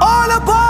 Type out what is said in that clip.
all about